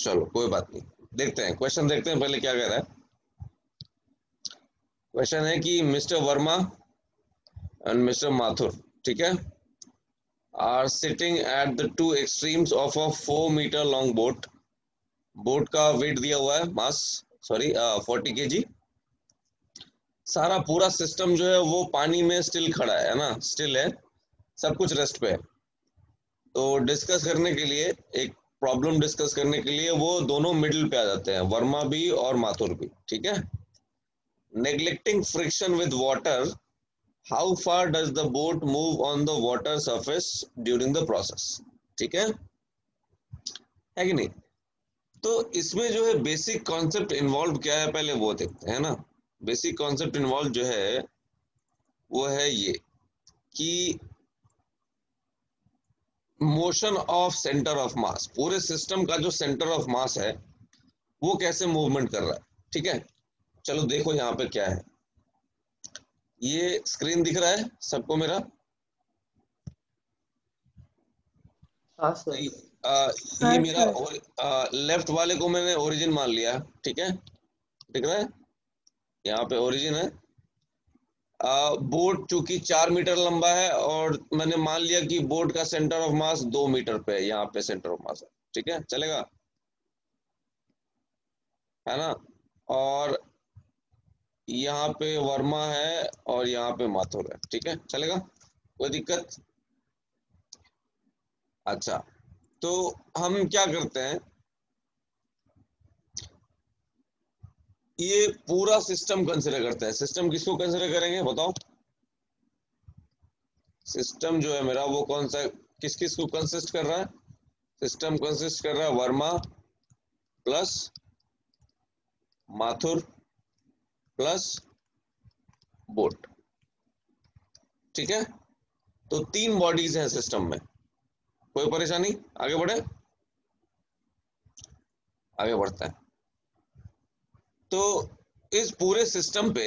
चलो, कोई बात नहीं। देखते हैं। क्वेश्चन देखते हैं, पहले क्या कह रहा है? क्वेश्चन है कि mister Verma and mister Mathur ठीक है? Are sitting at the two extremes of a four meter long boat boat का वेट दिया हुआ है मास सॉरी फोर्टी के जी सारा पूरा सिस्टम जो है, वो पानी में स्टिल खड़ा है ना? स्टिल है। सब कुछ रेस्ट पे है। तो डिस्कस करने के लिए एक प्रॉब्लम डिस्कस करने के लिए वो दोनों मिडिल पे आ जाते हैं, वर्मा भी और माथुर भी, ठीक है? Neglecting friction with water how far does the boat move on the water surface during the process ठीक है? है कि नहीं? तो इसमें जो है बेसिक कॉन्सेप्ट इन्वॉल्व क्या है? पहले वो देखते हैं ना? बेसिक कॉन्सेप्ट इन्वॉल्व जो है, वो है ये कि motion of centre of mass पूरे सिस्टम का जो सेंटर ऑफ़ मास है वो कैसे मूवमेंट कर रहा है? ठीक है? चलो देखो यहाँ पे क्या है। ये स्क्रीन दिख रहा है सबको मेरा? हाँ आ, ये हाँ, मेरा और, आ, लेफ़्ट वाले को मैंने ओरिजिन मान लिया ठीक है? दिख रहा है? यहाँ पे ओरिजिन है। बोट चूँकि चार मीटर लंबा है और मैंने मान लिया कि बोट का सेंटर ऑफ़ मास दो मीटर पे है, यहाँ पे सेंटर ऑफ़ मास है। ठीक है? चलेगा? है ना? और यहाँ पे वर्मा है और यहाँ पे माथुर है। ठीक है? चलेगा? कोई दिक्कत? अच्छा तो हम क्या करते हैं? ये पूरा सिस्टम कंसिडर करता है। सिस्टम किसको कंसिडर करेंगे? बताओ। सिस्टम जो है मेरा, वो कौन सा किस किस को कंसिस्ट कर रहा है? सिस्टम कंसिस्ट कर रहा है Verma plus Mathur plus boat. ठीक है? तो तीन बॉडीज हैं सिस्टम में। कोई परेशानी? आगे बढ़े? आगे बढ़ता है। तो इस पूरे सिस्टम पे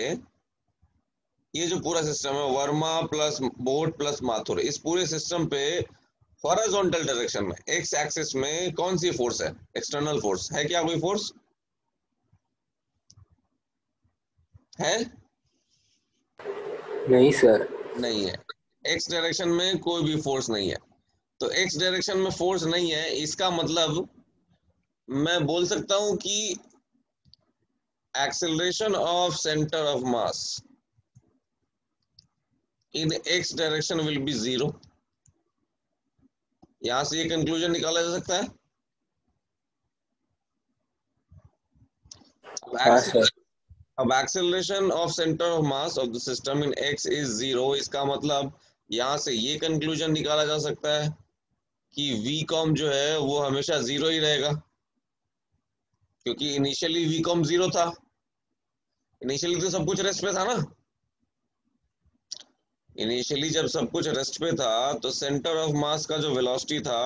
ये जो पूरा सिस्टम है Verma plus boat plus Mathur इस पूरे सिस्टम पे हॉरिजॉन्टल डायरेक्शन में एक्स एक्सिस में कौन सी फोर्स है? एक्सटर्नल फोर्स है क्या कोई फोर्स है? नहीं सर नहीं है। एक्स डायरेक्शन में कोई भी फोर्स नहीं है। तो एक्स डायरेक्शन में फोर्स नहीं है इसका मतलब मैं बोल सकता हूँ कि acceleration of center of mass. In x direction will be zero. यहाँ से ये कंक्लूजन निकाला जा सकता है? अब acceleration of centre of mass of the system in X is zero इसका मतलब यहाँ से ये कंक्लूजन निकाला जा सकता है कि वी कॉम जो है वो हमेशा ज़ीरो ही रहेगा। क्योंकि इनिशियली वी कॉम ज़ीरो था। इनिशियली तो सब कुछ रेस्ट पे था ना? इनिशियली जब सब कुछ रेस्ट पे था तो सेंटर ऑफ़ मास का जो वेलोसिटी था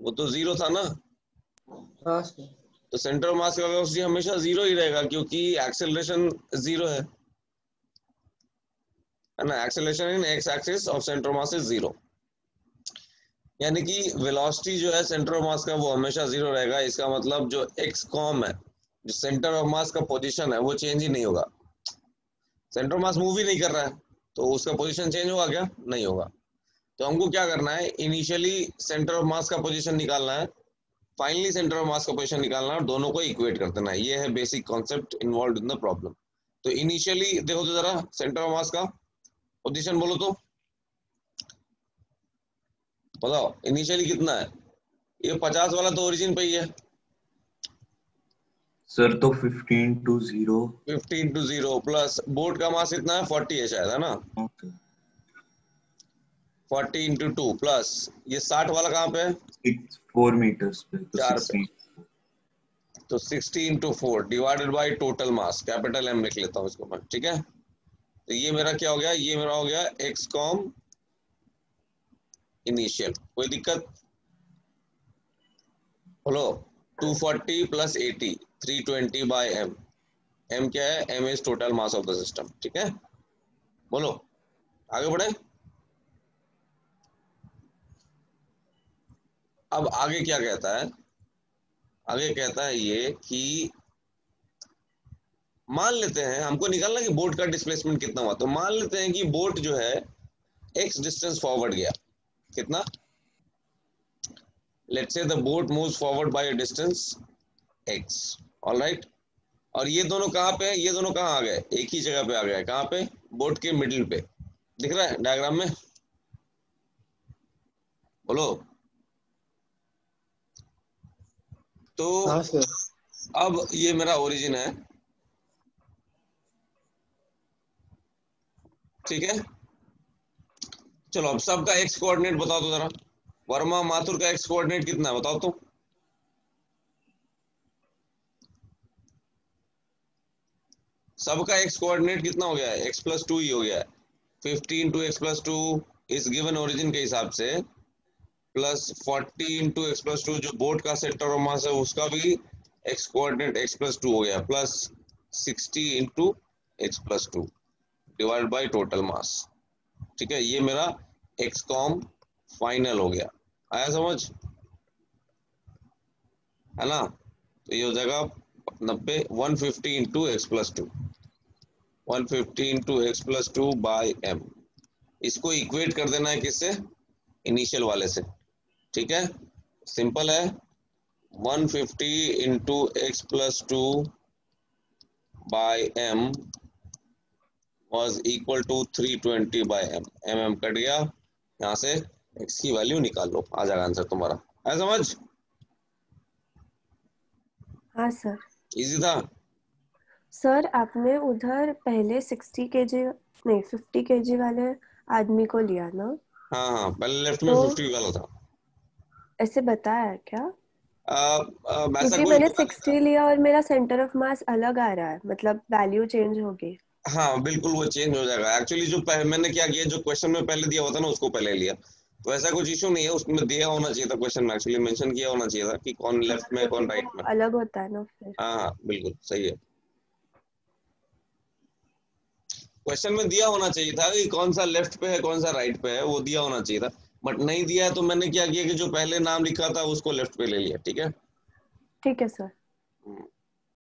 वो तो ज़ीरो था ना? तो सेंटर ऑफ़ मास का वेलोसिटी हमेशा ज़ीरो ही रहेगा क्योंकि एक्सेलरेशन ज़ीरो है। है ना? Acceleration in X axis of centre mass is zero यानी कि वेलोसिटी जो है सेंटर ऑफ़ मास का वो हमेशा ज़ीरो रहेगा इसका मतलब जो एक्स कॉम है। जो सेंटर ऑफ़ मास का पोजीशन है, वो चेंज ही नहीं होगा। सेंटर ऑफ़ मास मूव ही नहीं कर रहा है तो उसका पोजीशन चेंज होगा क्या? नहीं होगा। तो हमको क्या करना है? इनिशियली सेंटर ऑफ़ मास का पोजीशन निकालना है फाइनली सेंटर ऑफ़ मास का पोजीशन निकालना है और दोनों को इक्वेट कर देना है। ये है basic concept involve in the problem तो इनिशियली देखो तो जरा सेंटर ऑफ़ मास का पोजीशन बोलो तो। बताओ इनिशियली कितना है? ये पचास वाला तो ओरिजिन पे ही है। सर तो 15 two zero fifteen two zero plus board का मास इतना है फोर्टी है शायद है ना? Okay forty into two plus ये साठ वाला कहाँ पे है? सिक्स फोर मीटर्स पे तो चार 16 तो sixty into four divided by total mass capital M लिख लेता हूँ इसको मैं ठीक है? तो ये मेरा क्या हो गया? ये मेरा हो गया एक्स कॉम इनिशियल कोई दिक्कत? बोलो 240 प्लस 80 320 बाय एम एम क्या है? M is total mass of the system ठीक है? बोलो। आगे बढ़े। अब आगे क्या कहता है? आगे कहता है ये कि मान लेते हैं, हमको निकालना कि बोट का डिस्प्लेसमेंट कितना हुआ। तो मान लेते हैं कि बोट जो है एक्स डिस्टेंस फॉरवर्ड गया। कितना? Let's say the boat moves forward by a distance X alright और ये दोनों कहाँ पे ये दोनों कहाँ आ गए? एक ही जगह पे आ गए कहाँ पे? बोर्ड के मिडिल पे। दिख रहा है डायग्राम में? बोलो। तो हाँ अब ये मेरा ओरिजिन है। ठीक है? चलो अब सबका एक्स कोऑर्डिनेट बताओ तो जरा। वर्मा माथुर का एक्स कोऑर्डिनेट कितना है? बताओ तो। सबका एक्स कोऑर्डिनेट कितना हो गया है? एक्स प्लस टू ही हो गया है। Fifteen two X plus two इस गिवन ओरिजिन के हिसाब से plus forty into X plus two जो बोर्ड का सेक्टर ऑफ़ मास है, उसका भी X coordinate X plus two हो गया plus sixty into X plus two divide by total mass ठीक है? ये मेरा एक्स कॉम फाइनल हो गया। आया समझ? है ना? तो ये हो जाएगा नब्बे one fifty into X plus two one fifty into X plus two by M इसको इक्वेट कर देना है किससे? इनिशियल वाले से। ठीक है? सिंपल है। 150 fifty into X plus two by M was equal to 320 twenty by M M M cut गया। यहाँ से एक्स की वैल्यू निकाल लो। आ जाएगा आंसर तुम्हारा। है समझ? हाँ सर इजी था? सर आपने उधर पहले सिक्सटी केजी नहीं फिफ्टी के जी वाले आदमी को लिया ना? हाँ हाँ पहले लेफ़्ट में तो- 50 वाला था। ऐसे बताया क्या? क्योंकि मैंने सिक्सटी लिया और मेरा सेंटर ऑफ़ मास अलग आ रहा है मतलब वैल्यू चेंज होगी। हाँ बिल्कुल वो चेंज हो जाएगा। एक्चुअली जो मैंने क्या किया जो क्वेश्चन में पहले दिया होता ना उसको पहले लिया। तो ऐसा कुछ इशू नहीं है उसमें दिया होना चाहिए था क्वेश्चन में एक्चुअली मेंशन किया होना चाहिए था कि कौन लेफ़्ट में कौन राइट में। अलग होता है ना फिर। हाँ हाँ बिल्कुल सही है। क्वेश्चन में दिया होना चाहिए था कि कौन सा लेफ़्ट पे है कौन सा राइट पे है वो दिया होना चाहिए था। बट नहीं दिया है तो मैंने क्या किया कि जो पहले नाम लिखा था उसको लेफ़्ट पे ले लिया ठीक है? ठीक है सर।